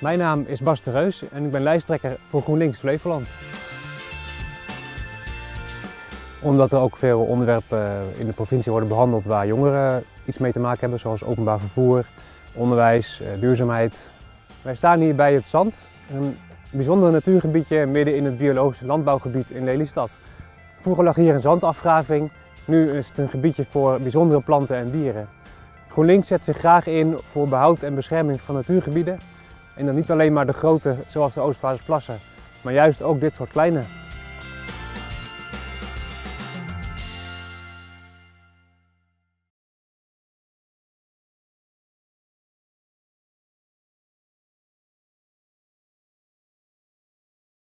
Mijn naam is Bas de Reus en ik ben lijsttrekker voor GroenLinks Flevoland. Omdat er ook veel onderwerpen in de provincie worden behandeld waar jongeren iets mee te maken hebben, zoals openbaar vervoer, onderwijs, eh, duurzaamheid. Wij staan hier bij het Zand, een bijzonder natuurgebiedje midden in het biologisch landbouwgebied in Lelystad. Vroeger lag hier een zandafgraving, nu is het een gebiedje voor bijzondere planten en dieren. GroenLinks zet zich graag in voor behoud en bescherming van natuurgebieden. En dan niet alleen maar de grote, zoals de Oostvaardersplassen, maar juist ook dit soort kleine.